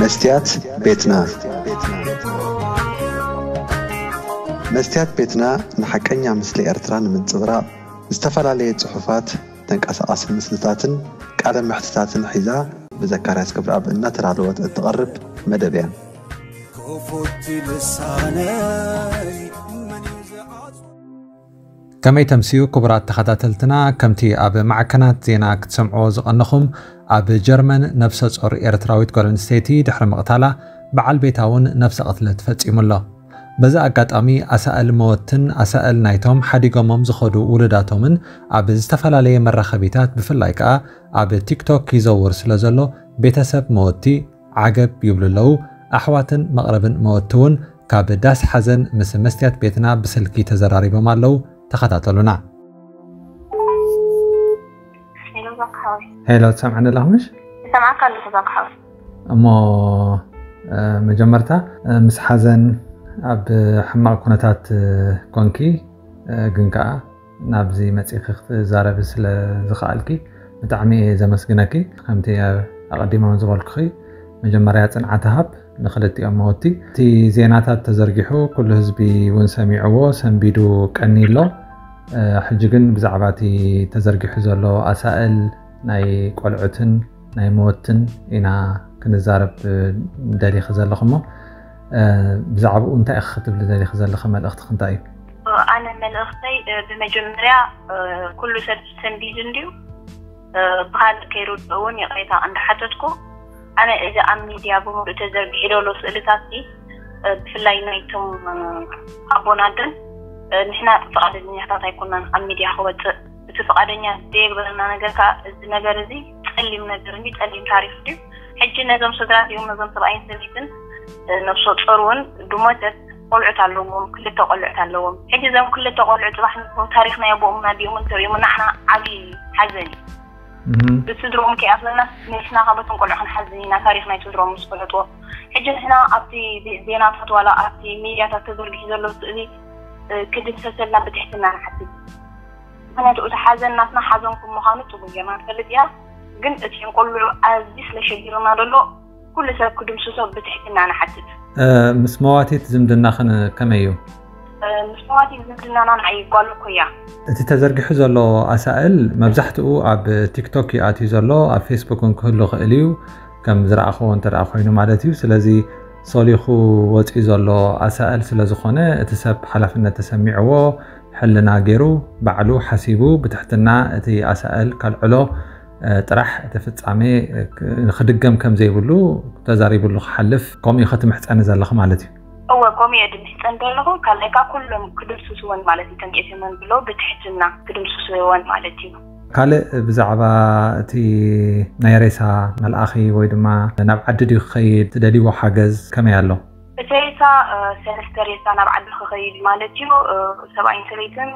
መስቲያት ቤትና መስትያት ቤትና ንሓቀኛ ምስሊ ኤርትራ ንምንፅብራቕ ዝተፈላለየ ፅሑፋት ተንቀሳቐሲ ምስልታትን ቃለ ምሕትታትን ሒዛ ብዘካርያስ ክብረኣብ እናተዳለወት እትቐርብ መደብ እያ ኮፎቲ ልሳነ ከመይ ተምሲኡ ክቡራት ተኸታተልትና ከምቲ ኣብ ማዕከናት ዜና ክትሰምዖ ዝቐንኹም ኣብ ጀርመን ነፍሰ ጾር ኤርትራዊት ጓል ኣንስተይቲ ድሕሪ ምቕታላ በዓል ቤታ እውን ነፍሰ ቅትለት ኣሎ በዚ ኣጋጣሚ ኣሳእል መወትን ኣሳእል ናይቶም ሓዲጎሞም ዝኸዱ ውሉዳቶምን ኣብ ዝተፈላለየ መራኸቢታት ብፍላይ ከዓ ኣብ ቲክቶክ ይዘውር ስለ ዘሎ ቤተሰብ መወቲ ዓገብ ይብሉ ኣለው ኣሕዋትን መቕረብን መወቲ እውን ካብ ዳስ ሓዘን ምስ መስትያት ቤትና ብስልኪ ተዘራሪቦም ኣለው تخطاطلونا هيلو باك حوش هيلو تسمعنا لهمش سمعك له باك حوش እሞ መጀመርታ ምስ ሓዘን ኣብ ሕማቅ ኩነታት ኮንኪ ግን ከዓ ናብዚ መፅኢኺ ክትዛረብ ስለዝኽኣልኪ ብጣዕሚ እየ ዘመስግነኪ ከምቲ ኣቐዲሞም ዝበልኩኺ መጀመርያ ፅንዓት ሃብ ንክልቲኦም መወቲ እቲ ዜናታት ተዘርጊሑ ኩሉ ህዝቢ እውን ሰሚዕዎ ሰንቢዱ ቀኒሎ ሕጂግን ብዛዕባ እቲ ተዘርጊሑ ዘሎ ኣሳእል ናይ ቆልዑትን ናይ መወትን ኢና ክንዛረብ ደሊኺ ዘለኹ እሞ ብዛዕባኡ እንታይ ኢኸ ክትብል ደሊኺ ዘለኸ መልእኽቲ ክንታይ እዩ ኣነ መልእኽተይ ብመጀመርያ ኩሉ ሰብ ሰንቢድ እንድዩ ብካልእ ከይርድኦ እውን ይቀይታ እንዳሓተትኩ ኣነ እዚ ኣብ ሚድያ ብምሉእ ተዘርጊሑ ዘሎ ስእልታት ብፍላይ ናይቶም ኣቦናድን نحنا فقدنا حتى تكون من أمي دي أخوة تفقدنا ديك بلنا نجرك نجر زي تقلي من نجر نجي تقلي من تعرف لي حجي نظام صدرات يوم نظام سبعين سنين نفسه تقرون دموتة قلعت على اللوم كل تقلعت على اللوم حجي زي كل تقلعت راح نكون تاريخنا يا أمنا بيوم نتري يوم نحنا عبي حزني بس دروم كي أصلنا نحنا غابت نقول عن حزنينا تاريخنا يتدروم مسؤولته حجي نحنا أبتي دينا تطولا أبتي ميديا تتدرج هذا اللي كدب ተሰላ ብትሕትና ንሓስብ ምክንያቱ እቲ ሓዘን ናትና ሓዘንኩም ምዃኑ ፅቡቅ ጌርና ንፈልጥ እያ ግን እቲ ንቆልዑ ኣዝዩ ስለሸጊርና ዘሎ ኩሉ ሰብ ክድምስሶ ብትሕትና ንሓስብ ምስ መዋቲት ዝምድናኽን ከመይ እዩ ምስ መዋቲት ዝምድናና ንዓይ ጓል እኮ እያ እቲ ተዘርጊሑ ዘሎ ኣሳእል መብዛሕትኡ ኣብ ቲክቶክ እዩ ኣትዩ ዘሎ ኣብ ፌስቡክ እውን ክህሉ ክእል እዩ ከም ዝረኣኽዎ እንተደኣ ኮይኑ ማለት እዩ ስለዚ ሰሊኹ ወፂኡ ዘሎ ኣሰኣል ስለ ዝኾነ እቲ ሰብ ሓላፍነት ተሰሚዕዎ ሕልና ገይሩ ባዕሉ ሓሲቡ ብትሕትና እቲ ኣሰኣል ካልዕሎ ጥራሕ እቲ ፍፃሜ ንክድገም ከም ዘይብሉ ተዛሪብሉ ክሓልፍ ከምኡ ከትምሕፀኒ ዘለኹ ማለት እዩ እወ ከምኡ እየ ድምሕፀን ዘለኹ ካልኣይ ከዓ ኩሎም ክድምስስዎን ማለት እዩ ተንቄት ብሎ ብትሕትና ክድምስስዎን ማለት እዩ ካልእ ብዛዕባ እቲ ናይ ሬሳ መልኣኺ ወይ ድማ ናብ ዓዲ ድዩ ክኸይድ ትደልይዎ ሓገዝ ከመይ ኣሎ እቲ ሬሳ ሰለስተ ሬሳ ናብ ዓዲ ክኸይድ ማለት እዩ ሰብኣይን ሰበይትን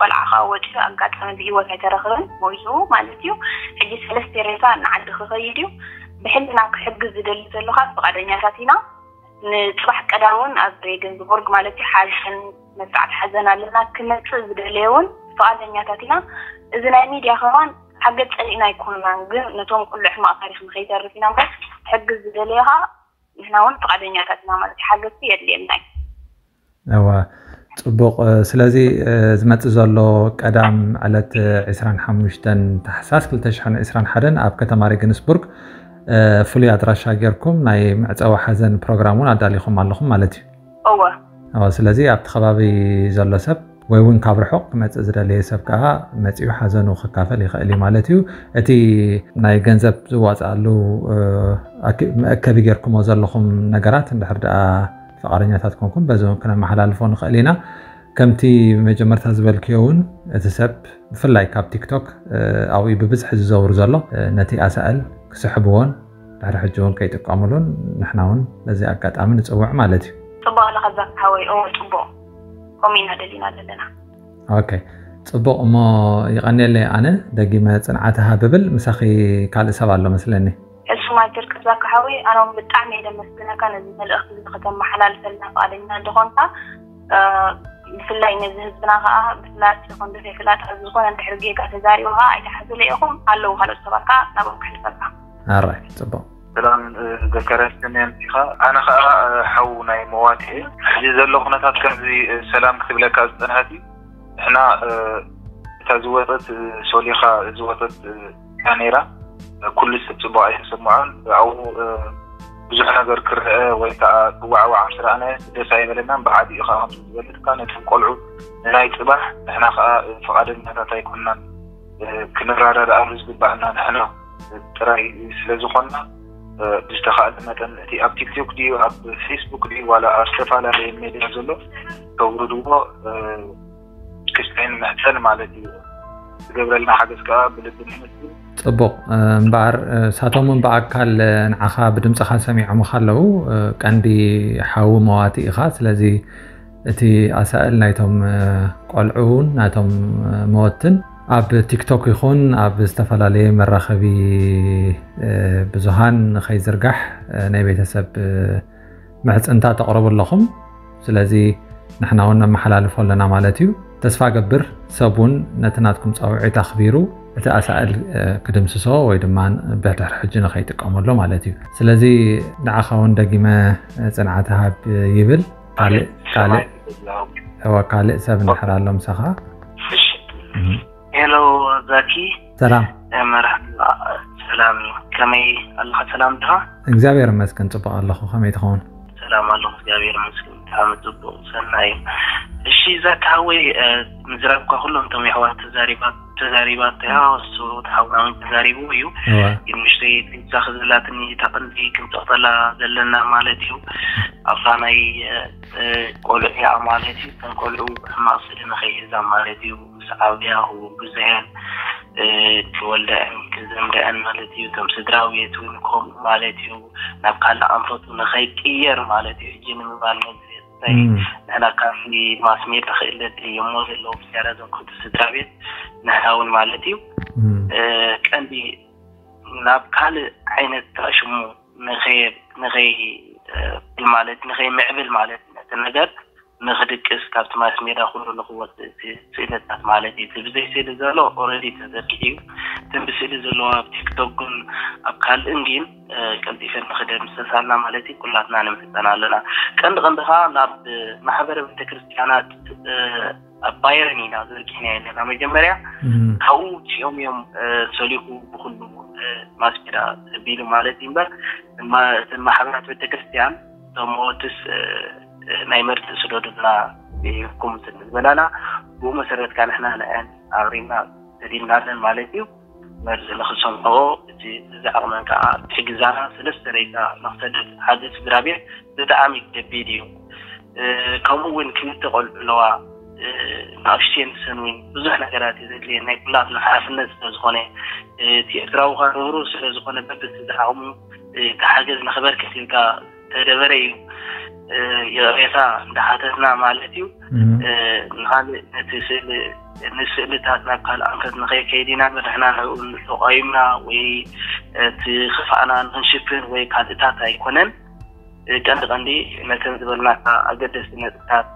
ቆልዓኻ ወዲዩ ኣጋጣሚ ብሂወት ኣይተረኽብን ሞይሱ ማለት እዩ ሕጂ ሰለስተ ሬሳ ንዓዲ ክኸይድ እዩ ብሕልና ክሕግዝ ዝደሊ ዘለካ ፈቃደኛታት ኢና ንፅባሕ ቀዳውን ኣብ ሬገንዝቦርግ ማለት እዩ ሓዘን መብዛዕት ሓዘን ኣለና ክመፅእ ዝደለየ እውን ፍቓደኛታትና እዚ ናይ ሚድያ ኸማን ሓገዝ ፀሊእና ኣይኮንናን ግን ነቶም ኩሉ ሕማቅ ታሪክ ንከይተርፍ ኢና እምበር ሕግዝ ዝደለየ ከዓ ንሕና እውን ፍቓደኛታት ኢና ማለት እዩ ሓገዝቲ የድልየና እዩ እዋ ፅቡቅ ስለዚ ዝመፅእ ዘሎ ቀዳም ዕለት 25 ታሕሳስ 221 ኣብ ከተማ ሬግንስቡርግ ፍሉይ ኣድራሻ ጌርኩም ናይ ምዕፀዊ ሓዘን ፕሮግራም እውን ኣዳሊኹም ኣለኹም ማለት እዩ እወ ስለዚ ኣብቲ ከባቢ ዘሎ ሰብ ወይ እውን ካብ ርሑቕ ክመፅእ ዝደለየ ሰብ ከዓ መፂኡ ሓዘኑ ክካፈል ይኽእል እዩ ማለት እዩ እቲ ናይ ገንዘብ ዝዋፅኣሉ መእከቢ ጌርኩሞ ዘለኹም ነገራት እንድሕር ደኣ ፍቃደኛታት ኮንኩም በዚ ክነመሓላልፎ ንኽእል ኢና ከምቲ መጀመርታ ዝበልክዮ እውን እቲ ሰብ ብፍላይ ካብ ቲክቶክ ኣብኡ ብብዝሒ ዝዘውሩ ዘሎ ነቲ ኣሰኣል ክስሕብዎን ድሕሪ ሕጂ እውን ከይጥቀምሉን ንሕና እውን ነዚ ኣጋጣሚ ንፅውዕ ማለት እዩ ፅቡቅ ለኸዛ ሓወይ ፅቡቅ ከምኡ ኢና ደሊና ዘለና ኦኬይ ፅቡቅ እሞ ይቀኒለ ኣነ ደጊመ ፅንዓትሃ ብብል ምሳኺ ካልእ ሰብ ኣሎ መስለኒ እሱማይ ትርክብዛካ ሓዊ ኣነ ብጣዕሚ እየ ደመስግነካ ነዚ መልእኽቲ እዚ ከተመሓላልፈልና ፍቓደኛ እንደኾንካ ብፍላይ ነዚ ህዝብና ከዓ ብፍላጥ ይኹን ብዘይፍላጥ ኣብ ዝኾነ እንድሕር ጌጋ ተዛሪቡ ከዓ ኣይተሓዝለ ኢኹም ኣለዉ ካልኦት ሰባት ከዓ ናብኦም ክሕልፈካ ኣራይ ፅቡቅ ሰላም ዘከረስትን ኣምፂኻ ኣነ ከዓ ሓው ናይ መዋት እየ ሕጂ ዘሎ ኩነታት ከምዚ ሰላም ክትብለካ ዝፀንሐት እዩ ንሕና እታ ዝወጠት ሶሊኻ ዝወጠት እያ ነይራ ኩሉ ሰብ ፅቡቅ ኣይተሰምዖን ኣብኡ ብዙሕ ነገር ክርአ ወይ ከዓ ክዋዕዋዕ ስረኣነ ደስ ኣይበለና ብዓዲ ኢኻ ከም ዝበልትካ ነቶም ቆልዑ ንናይ ፅባሕ ንሕና ከዓ ፈቃደኛታት ኣይኮንናን ክንረዳዳኣሉ ዝግባአና ንሕና ጥራይ ስለ ዝኾንና ብዝ መጠን እቲ ኣብ ቲክቶክ ድዩ ኣብ ፌስቡክ ድዩ ዋላ ኣብ ዝተፈላለየ ሜድያ ዘሎ ከውርድዎ ክስዕን ምሕፀን ማለት እዩ ዝገብረልና ሓገዝ ከዓ ብልቢ ንመስል ፅቡቅ እምበር ሳቶም ብኣካል ንዓኻ ብድምፅኻ ሰሚዖምካ ኣለው ቀንዲ ሓዊ መዋቲ ኢኻ ስለዚ እቲ ኣሳእል ናይቶም ቆልዑ እውን ናቶም መወትን ኣብ ቲክቶክ ይኹን ኣብ ዝተፈላለየ መራኸቢ ብዙሃን ከይዝርጋሕ ናይ ቤተሰብ ምዕፅንታ ተቕረቡ ኣለኹም ስለዚ ንሕና እውን ነመሓላልፎ ኣለና ማለት እዩ ተስፋ ገብር ሰብ እውን ነቲ ናትኩም ፀውዒት ኣኽቢሩ እቲ ኣሳእል ክድምስሶ ወይ ድማ ብድሕሪ ሕጂ ንኸይጥቀመሎ ማለት እዩ ስለዚ ንዓኻ እውን ደጊመ ፅንዓት ሃብ ይብል ካልእ ሰብ ንድሕር ኣሎ ምሳኻ ዘኪ ሰላም ምሕረት ሰላም እዩ ከመይ ኣለካ ሰላም ዲኻ እግዚኣብሔር መስግን ፅቡቅ ኣለኹ ከመይ ትኸውን ሰላም ኣለኹ እግዚኣብሔር መስግን ካብ ፅቡቅ ሰናይ እዩ እሺ እዛ ካሃወይ ምዝራብካ ኩሎም እቶም ኣሕዋት ተዛሪባ ተዛሪባ እንተያ እሱ ተሓውናዊ ተዛሪቡ እዩ ንሽተይ ትንሳ ክዝብላትኒ እታ ቅንዲ ክንጠቕጠላ ዘለና ማለት እዩ ኣብታ ናይ ቆልዑ ያ ማለት እዩ እተን ቆልዑ ሕማቅ ስእሊ ንኸይሕዛ ማለት እዩ ምስዓብያ ግዘአን ክወልደአን ክዘምደአን ማለት እዩ እቶም ስድራቤት እውን ከምኡ ማለት እዩ ናብ ካልእ ኣንፈቱ ንኸይቅየር ማለት እዩ እጂ ንምባል ነዚ طيب نحن كان في ماسمير تخيلت يموز اللي هو بسعر هذا كنت ستابت نهاون مالتي آه، كان دي ناب كال عين تاشمو نغي نغي بالمالت نغي معبل مالت ንክድቅስ ካብቲ ማለት ሜዳ ኩሉ ንክወፅእ እቲ ስእለታት ማለት እዩ እቲ ብዘይ ስእሊ ዘሎ ኦረዲ ተዘርጊሕ እዩ እተን ብስእሊ ዘለዎ ኣብ ቲክቶክን ኣብ ካልእን ግን ቀልጢፈን ንክደን ምስተሳልና ማለት እዩ ኩላትና ንምሕፀና ኣለና ቀንዲ ቀንዲ ከዓ ናብ ማሕበረ ቤተክርስትያናት ኣብ ባየርን ኢና ዘርጊሕና የለና መጀመርያ ካብኡ ፂኦም እዮም ሰሊኹ ብኩሉ ማስ ሜዳ ቢሉ ማለት እዩ እምበር እተን ማሕበራት ቤተክርስትያን እቶም ኦትስ ناي مرت سدود بلا يكون تنز بلانا بو مسرت كان احنا الان اغرينا تدين نازل مالتي مرز لخصم او تي زعرمان كا تحقزانا سلس تريكا نقصد حادث في درابية تدعامي تبيديو كمو وين كنت تقول لوا ناشتين سنوين بزوح نقراتي زي اللي ناي بلاد نحافنا سلزخوني تي اقراو غارورو سلزخوني ببس تدعامو تحاجز نخبر كتلك تدبريو የሬሳ እንዳሓተትና ማለት እዩ ንካልእ ነቲ ስእሊ ንስእልታት ናብ ካልእ ኣንፈት ንከይከይድ ኢና ንሕና ንዕኡ ተቆይምና ወይ እቲ ክፋእና ንክንሽፍን ወይ ካልእታት ኣይኮነን ቀንዲ ቀንዲ መተን ዝበልናካ ኣገደስቲ ነጥብታት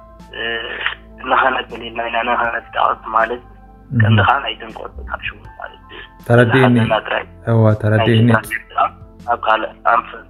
ንኸነብል ኢልና ኢና ንኸነጠቅስ ማለት ቀንዲ ከዓ ናይ ተንቆፅ ካብ ሽሙ ማለት እዩ ተረዲእኒ እዋ ተረዲእኒ ኣብ ካልእ ኣንፈት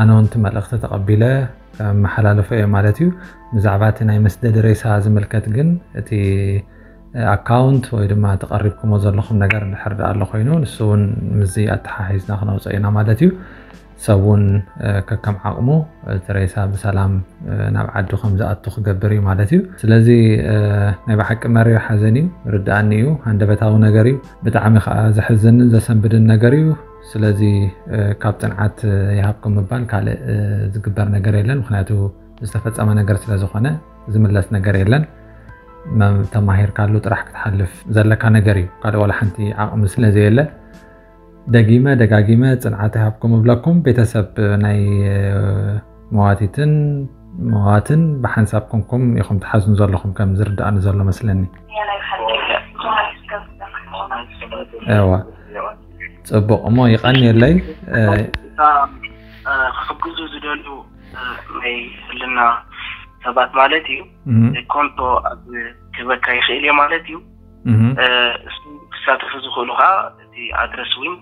ኣነ ውን እቲ መልእኽቲ ተቐቢለ መሓላለፎ እየ ማለት እዩ ብዛዕባ እቲ ናይ መስደድ ሬሳ ዝምልከት ግን እቲ ኣካውንት ወይ ድማ ተቐሪብኩሞ ዘለኹም ነገር እንድሕር ዳ ኣሎ ኮይኑ ንሱ እውን ምዚ ኣተሓሒዝና ክነውፀ ኢና ማለት እዩ ሰብ እውን ከከም ዓቕሙ እቲ ሬሳ ብሰላም ናብ ዓዱ ከምዝኣቱ ክገብር እዩ ማለት እዩ ስለዚ ናይ ብሓቂ መሪር ሓዘን እዩ ርዳእኒ እዩ ሃንደበታዊ ነገር እዩ ብጣዕሚ ከዓ ዘሕዝንን ዘሰንብድን ነገር እዩ ስለዚ ካብቲ ንዓት ይሃብኩም ምባል ካልእ ዝግበር ነገር የለን ምክንያቱ ዝተፈፀመ ነገር ስለዝኮነ ዝምለስ ነገር የለን ተማሂርካሉ ጥራሕ ክትሓልፍ ዘለካ ነገር እዩ ካልእ ዋላ ሓንቲ ዓቕሚ ስለዘየለ ደጊመ ደጋጊመ ፅንዓት ይሃብኩም ይብለኩም ቤተሰብ ናይ መዋቲትን መዋትን ብሓንሳብ ኮንኩም ኢኹም ትሓዝኑ ዘለኹም ከም ዝርዳእኒ ዘሎ መስለኒ ዋ ፅቡቅ እሞ ይቐኒየለይ ክሕግዙ ዝደልዩ ናይ ህልና ሰባት ማለት እዩ ኮንቶ ኣብ ክህበካ ይኽእል እየ ማለት እዩ እሱ ክሳተፉ ዝኽእሉ ከዓ እቲ ኣድረስ እውን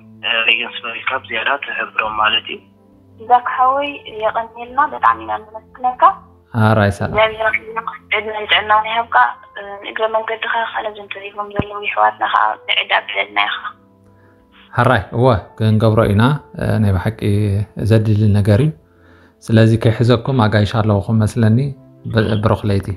ሬገንስ በሪካ ብዝያዳ ትሕብሮም ማለት እዩ ዛክ ሓወይ የቐኒልና በጣዕሚ ኢና ንመስክነካ ኣራይ ሰላም ዕድመን ጥዕና ይሃብካ ንእግረ መንገድካ ካልእ ዝንተሪፎም ዘለዉ ኣሕዋትና ከዓ ንዕዳ ብለልና ኢኻ ሓራይ እወ ክንገብሮ ኢና ናይ ብሓቂ ዘድልል ነገር እዩ ስለዚ ከይሕዘኩም ኣጋይሽ ኣለውኹም መስለኒ ብርክለይቲ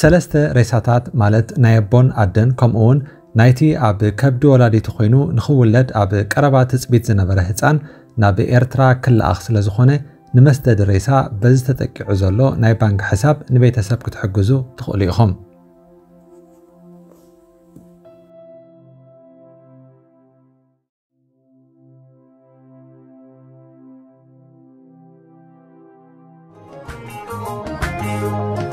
ሰለስተ ሬሳታት ማለት ናይ ኣቦን ኣደን ከምኡውን ናይቲ ኣብ ከብዲ ወላዲቱ ኮይኑ ንኽውለድ ኣብ ቀረባ ትፅቢት ዝነበረ ህፃን ናብ ኤርትራ ክለኣኽ ስለ ዝኾነ ንመስደድ ሬሳ በዚ ተጠቂዑ ዘሎ ናይ ባንኪ ሕሳብ ንቤተሰብ ክትሕግዙ ትኽእሉ ኢኹም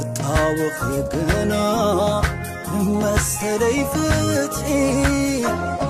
ቁጣው ኸገና መሰለይ ፍትሒ